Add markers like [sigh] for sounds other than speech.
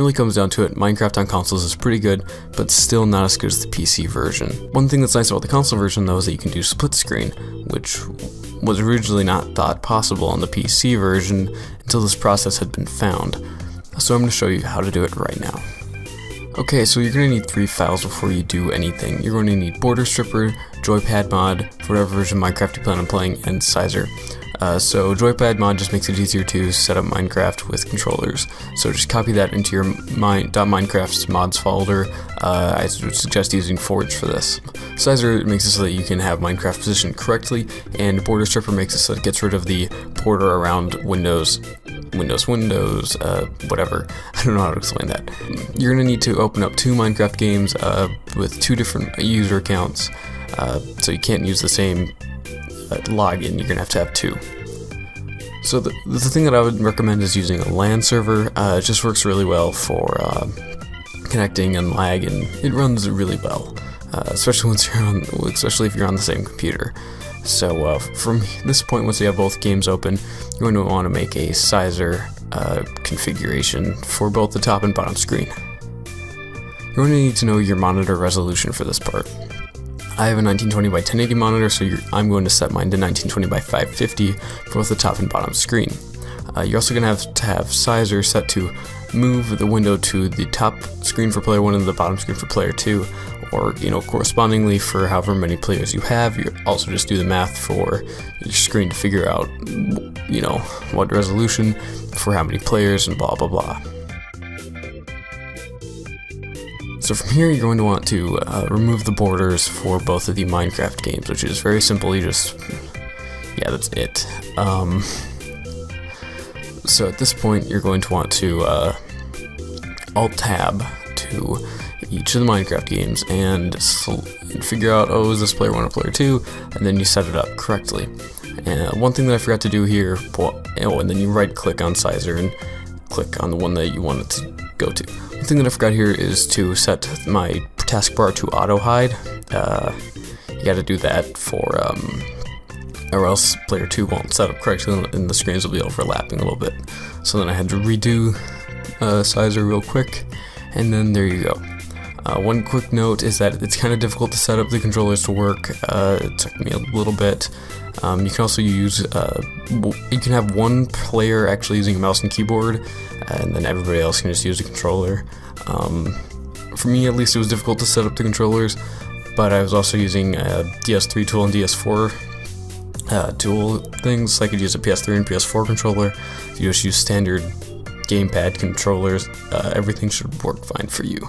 Really comes down to it, Minecraft on consoles is pretty good, but still not as good as the PC version. One thing that's nice about the console version though is that you can do split screen, which was originally not thought possible on the PC version until this process had been found. So I'm going to show you how to do it right now. Okay, so you're going to need three files before you do anything. You're going to need Border Stripper, Joypad mod, whatever version of Minecraft you plan on playing, and Sizer. Uh, so Joypad mod just makes it easier to set up Minecraft with controllers. So just copy that into your .minecraft's mods folder. Uh, I suggest using Forge for this. Sizer makes it so that you can have Minecraft positioned correctly, and Border Stripper makes it so it gets rid of the border around Windows Windows, Windows, uh, whatever. [laughs] I don't know how to explain that. You're to need to open up two Minecraft games uh, with two different user accounts, uh, so you can't use the same login. You're to have to have two. So the, the thing that I would recommend is using a LAN server. Uh, it just works really well for uh, connecting and lag, and it runs really well, especially [laughs] once you're on, especially if you're on the same computer. So uh, from this point, once you have both games open, you're going to want to make a sizer uh, configuration for both the top and bottom screen. You're going to need to know your monitor resolution for this part. I have a 1920 by 1080 monitor, so I'm going to set mine to 1920 by 550 for both the top and bottom screen. Uh, you're also going to have to have sizer set to move the window to the top screen for player 1 and the bottom screen for player 2, or you know correspondingly for however many players you have you also just do the math for your screen to figure out you know what resolution for how many players and blah blah blah so from here you're going to want to uh, remove the borders for both of the Minecraft games which is very simple. You just yeah that's it. Um, so at this point you're going to want to uh, alt tab to each of the Minecraft games and, figure out, oh, is this player 1 or player 2, and then you set it up correctly. And one thing that I forgot to do here, oh, and then you right click on Sizer and click on the one that you want it to go to. One thing that I forgot here is to set my taskbar to auto hide. Uh, you gotta do that for, um, or else player 2 won't set up correctly and the screens will be overlapping a little bit. So then I had to redo uh, Sizer real quick, and then there you go. Uh, one quick note is that it's kind of difficult to set up the controllers to work. Uh, it took me a little bit. Um, you can also use, uh, you can have one player actually using a mouse and keyboard, and then everybody else can just use a controller. Um, for me, at least, it was difficult to set up the controllers, but I was also using a DS3 tool and DS4 uh, tool things. So I could use a PS3 and PS4 controller. If you just use standard gamepad controllers, uh, everything should work fine for you.